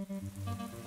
Mm-hmm.